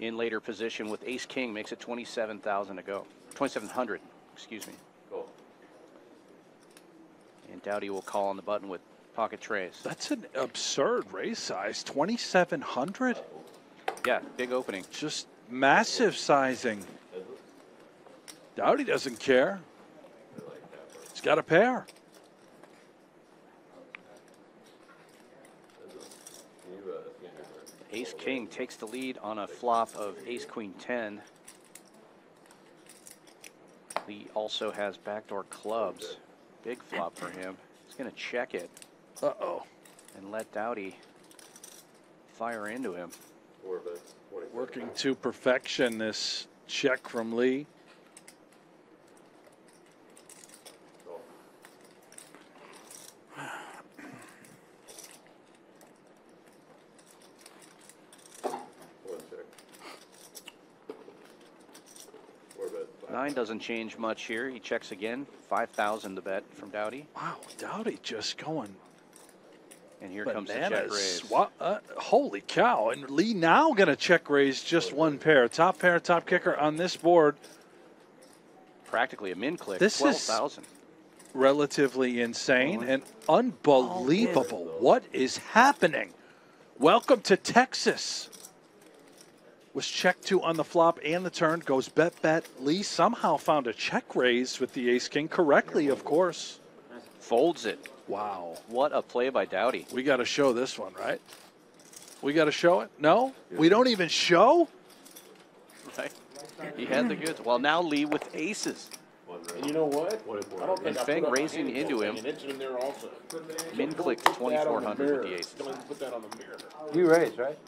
in later position with Ace King makes it 27,000 to go. 2,700, excuse me. Cool. And Dowdy will call on the button with pocket treys. That's an absurd raise size. 2,700? Yeah, big opening. Just massive sizing. Dowdy doesn't care. He's got a pair. You, uh, yeah, Ace King takes the lead on a flop of Ace Queen 10. He also has backdoor clubs. Big flop for him. He's going to check it Uh oh. and let Dowdy fire into him. four bets, 27. Working to perfection this check from Lee. Call. One check. Four bets, five. Nine doesn't change much here. He checks again. 5,000 the bet from Dowdy. Wow, Dowdy just going And here comes the check raise. Wha- uh, holy cow. And Lee now going to check raise just one pair. Top pair, top kicker on this board. Practically a min click. This is- 12,000. Relatively insane and unbelievable. What is happening? Welcome to Texas. Was checked to on the flop and the turn. Goes bet, bet. Lee somehow found a check raise with the ace king correctly, of course. Folds it. Wow. What a play by Dowdy. We got to show this one, right? We got to show it? No? We don't even show? Right? He had the goods. Well, now Lee with aces. And you know what? Twenty-four I don't hundred. think I Fang put racing hand into thing, him. In there also. Min Don't clicked put that on 2,400 with the mirror. aces. Don't put that on the mirror. You raised, right?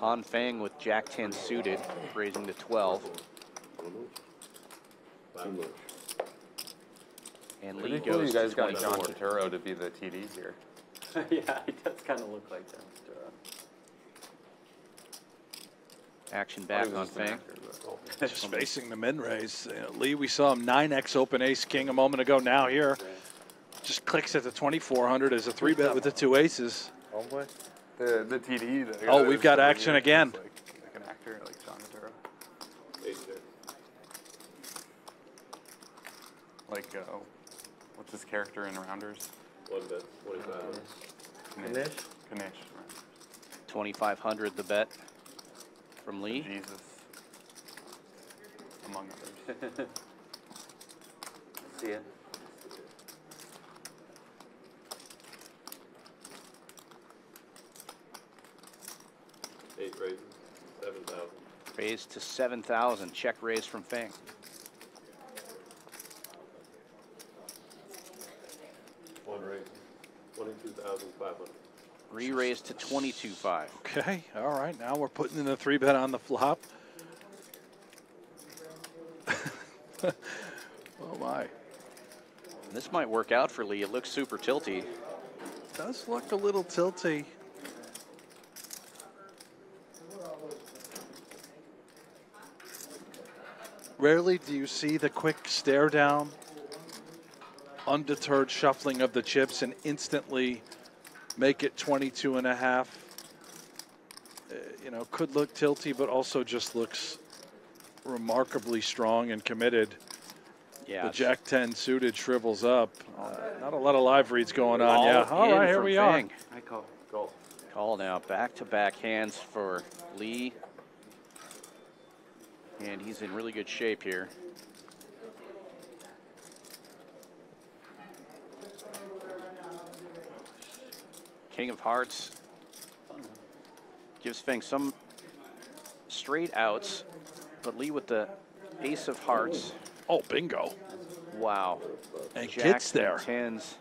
Han Fang with Jack 10 suited, raising to 12. And Lee think one of goes you guys to got John 24. Turturro to be the TD here. yeah, he does kind of look like John Turturro. Action back on just an Fang. actor, Just facing the min raise. You uh, know, Lee, we saw him 9x open ace king a moment ago. Now here, just clicks at the 2400 as a three bet with the two aces. Homeboy? The, the TD. The Oh, we've got action you, again. Like, like an actor, like John Turturro. Like, uh, what's his character in Rounders? One bet, twenty-five hundred. Knish. Knish. 2,500 the bet from Lee. Jesus. Among others. See ya. Eight raises, seven thousand. Raised to 7,000. Check raise from Fang. One raise, twenty-two thousand five hundred. Re-raised to 22.5. Okay, all right. Now we're putting in the three bet on the flop. oh my, This might work out for Lee. It looks super tilty. does look a little tilty. Rarely do you see the quick stare down, undeterred shuffling of the chips, and instantly make it 22 and a half. Uh, you know, could look tilty, but also just looks remarkably strong and committed. Yeah. The Jack 10 suited shrivels up. Uh, not a lot of live reads going on. all yeah. All right, here we Fang. I call. Goal. Call now. Back-to-back hands for Lee. And he's in really good shape here. King of Hearts gives Fang some straight outs, but Lee with the Ace of Hearts. Oh, bingo. Wow. And Jacks gets there. Tens.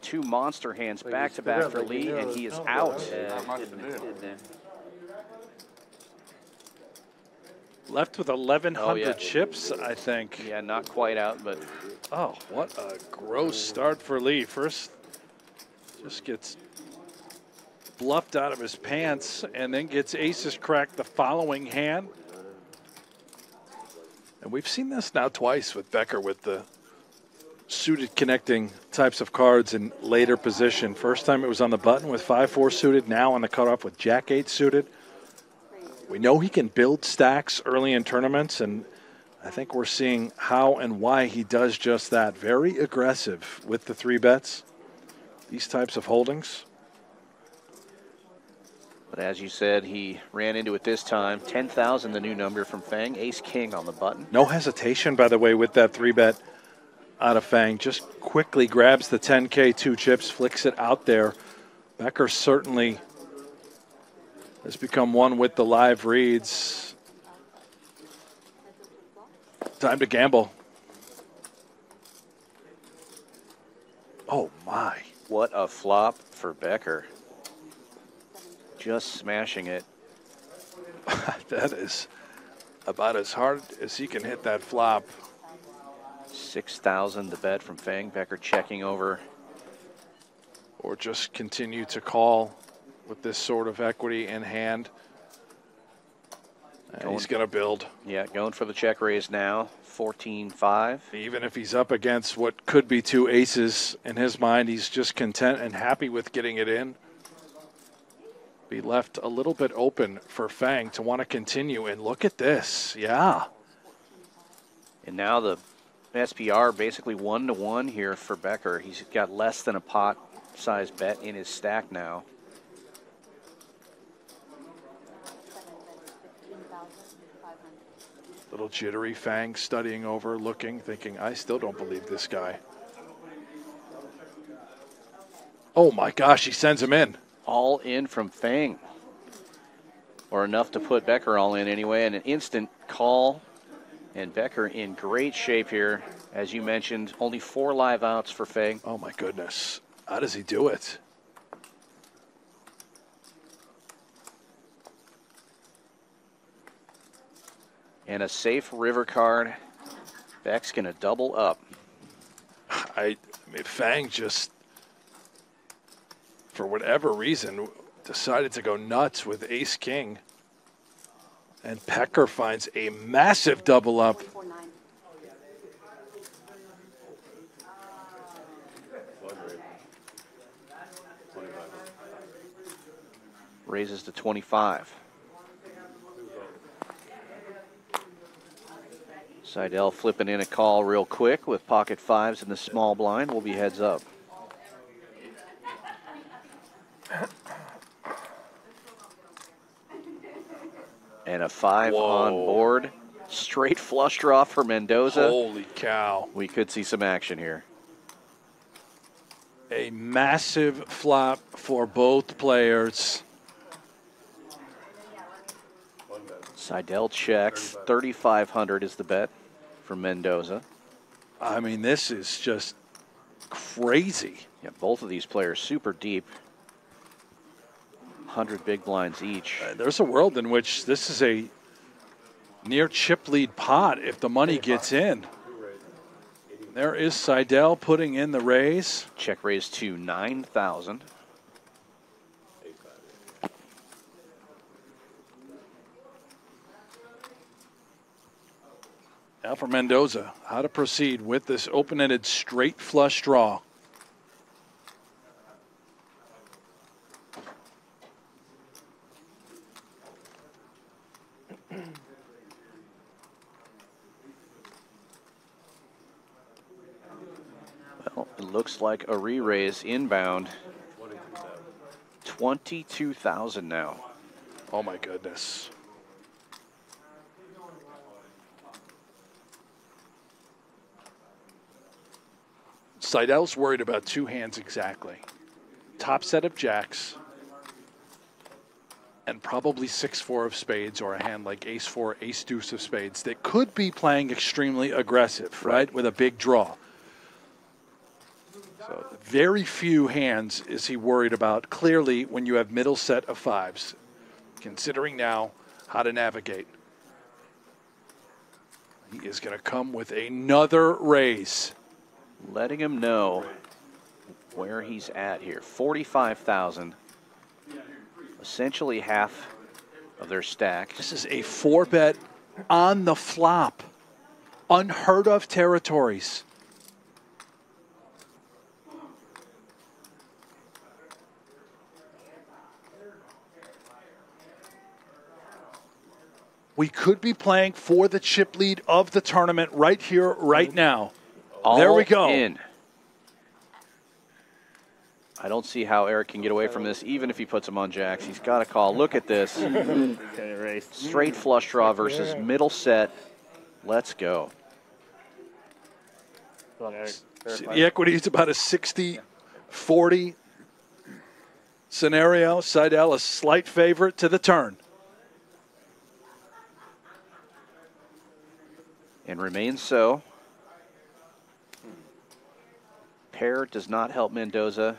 Two monster hands back you to stood back for Lee, and it he was is coming, out. right? Yeah, Not much to didn't- do. didn't there. Left with 1,100 Oh, yeah. chips, I think. Yeah, not quite out, but Oh, what a gross start for Lee. First, just gets bluffed out of his pants and then gets aces cracked the following hand. And we've seen this now twice with Becker with the suited connecting types of cards in later position. First time it was on the button with 5 4 suited, now on the cutoff with Jack 8 suited. We know he can build stacks early in tournaments, and I think we're seeing how and why he does just that. Very aggressive with the three bets, these types of holdings. But as you said, he ran into it this time. 10,000, the new number from Fang. Ace King on the button. No hesitation, by the way, with that three bet out of Fang. Just quickly grabs the 10K two chips, flicks it out there. Becker certainly has become one with the live reads. Time to gamble. Oh my. What a flop for Becker. Just smashing it. that is about as hard as he can hit that flop. 6,000 the bet from Fang. Becker checking over. Or just continue to call with this sort of equity in hand. And he's going to build. Yeah, going for the check raise now. 14-5. Even if he's up against what could be two aces in his mind, he's just content and happy with getting it in. Be left a little bit open for Fang to want to continue. And look at this. Yeah. And now the SPR basically one to one here for Becker. He's got less than a pot size bet in his stack now. Little jittery Fang studying over, looking, thinking, I still don't believe this guy. Oh my gosh, he sends him in. All in from Fang. Or enough to put Becker all in anyway. And an instant call. And Becker in great shape here. As you mentioned, only four live outs for Fang. Oh my goodness. How does he do it? And a safe river card. Beck's going to double up. I, I mean, Fang just, for whatever reason, decided to go nuts with Ace King. And Becker finds a massive double up. Raises to 25. Seidel flipping in a call real quick with pocket fives in the small blind. Will be heads up. And a five Whoa. on board. Straight flush draw for Mendoza. Holy cow. We could see some action here. A massive flop for both players. Seidel checks. 3,500 is the bet for Mendoza. I mean, this is just crazy. Yeah, both of these players super deep. 100 big blinds each. Uh, There's a world in which this is a near chip lead pot if the money gets in. There is Seidel putting in the raise. Check raise to 9,000. Now for Mendoza, how to proceed with this open-ended straight flush draw. Well, it looks like a re-raise inbound. 22,000 now. Oh my goodness. Seidel's worried about two hands exactly. Top set of jacks and probably 6-4 of spades or a hand like ace-4, ace-deuce of spades that could be playing extremely aggressive, right, with a big draw. So very few hands is he worried about. Clearly, when you have middle set of fives, considering now how to navigate. He is going to come with another raise letting him know where he's at here. 45,000, essentially half of their stack. This is a four bet on the flop. Unheard of territories. We could be playing for the chip lead of the tournament right here, right mm-hmm. now. All There we go. In. I don't see how Erik can get away from this, even if he puts him on jacks. He's got to call. Look at this. Straight flush draw versus middle set. Let's go. Come on, Erik. See, the equity is about a 60 40 scenario. Seidel a slight favorite to the turn. And remains so. Pair does not help Mendoza.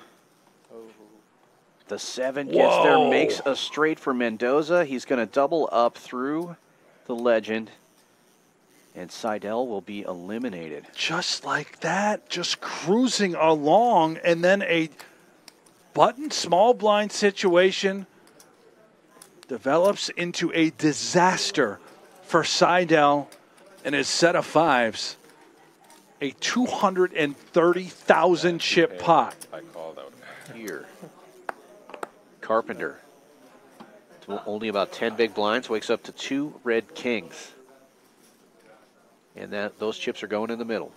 The seven gets there, makes a straight for Mendoza. He's going to double up through the legend. And Seidel will be eliminated. Just like that, just cruising along, and then a button small blind situation develops into a disaster for Seidel and his set of fives. A 230,000 chip pot. I called out. Here. Carpenter. Only about 10 big blinds, wakes up to two red kings. And that those chips are going in the middle.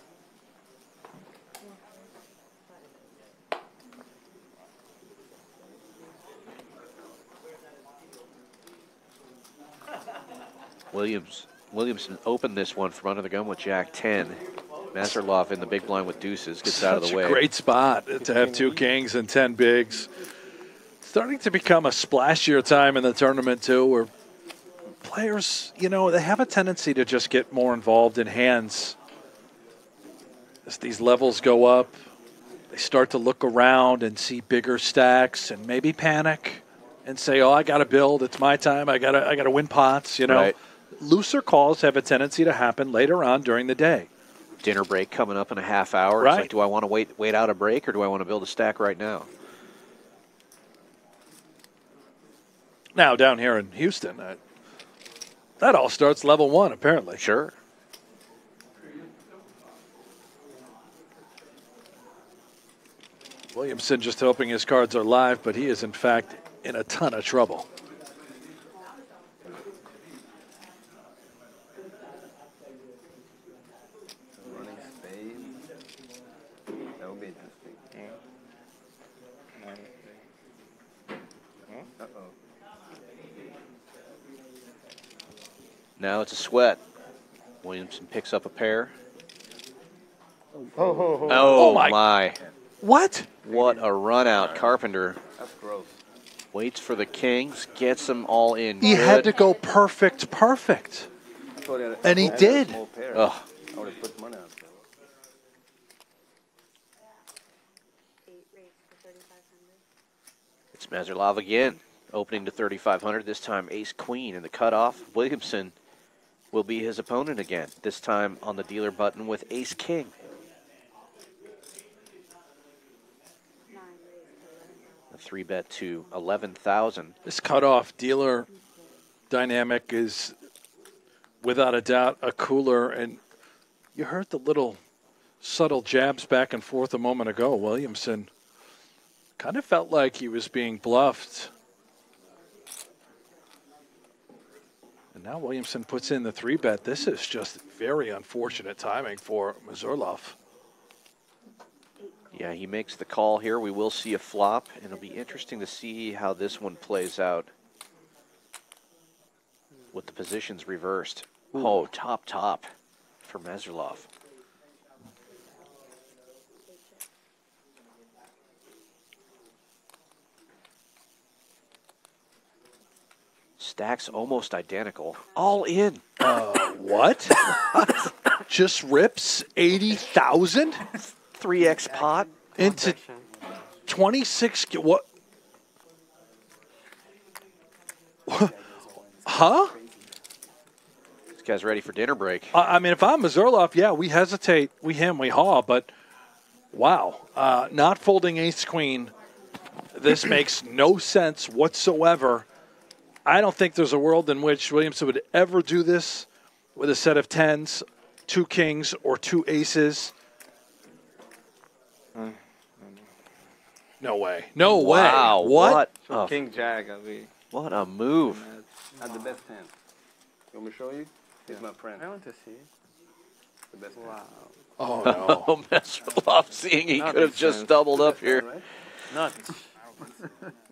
Williams Williamson opened this one from under the gun with Jack 10. Mazurlov in the big blind with deuces gets out of the way. a great spot to have two kings and 10 bigs. Starting to become a splashier time in the tournament, too, where players, you know, they have a tendency to just get more involved in hands. As these levels go up, they start to look around and see bigger stacks and maybe panic and say, "Oh, I got to build. It's my time. I got to I got to win pots." You know, Right. looser calls have a tendency to happen later on during the day. Dinner break coming up in a half hour. Right. It's like, do I want to wait wait out a break or do I want to build a stack right now? Now down here in Houston, uh, that all starts level one apparently. Sure. Williamson just hoping his cards are live, but he is in fact in a ton of trouble. Running spade. That would be interesting. Uh-oh. Now it's a sweat. Williamson picks up a pair. Oh, oh, oh, my- my. What? What a run out. Carpenter that's gross. waits for the kings, gets them all in. He good. had to go perfect, perfect. I had a- And he had did. small. Ugh. I would have put money on it. eight rates for 3,500. It's Mazurlov again, opening to 3,500. This time ace queen in the cutoff. Williamson will be his opponent again, this time on the dealer button with ace king. Nine rates for 11,000. A three bet to 11,000. This cutoff dealer dynamic is without a doubt a cooler. And you heard the little subtle jabs back and forth a moment ago. Williamson kind of felt like he was being bluffed. Now Williamson puts in the three bet. This is just very unfortunate timing for Mazurlov. Yeah, he makes the call here. We will see a flop, and it'll be interesting to see how this one plays out with the positions reversed. Oh, top, top for Mazurlov. Stacks almost identical. All in. What? Just rips 80,000 3x pot. into 26 what huh This guy's ready for dinner break. I I mean, if I'm Mazurlov, yeah, we hesitate, we hem, we haw, but wow, uh, not folding ace queen. This makes no sense whatsoever. I don't think there's a world in which Williamson would ever do this with a set of tens, two kings, or two aces. No way. No Wow, way. What? what So a, King Jack, I mean, what a move. at the best hand. You want me to show you? He's my friend. I want to see. The best Wow. Oh no. Oh, Mazurlov seeing he could have just sense. doubled up here. Right? Nuts.